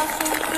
próximo.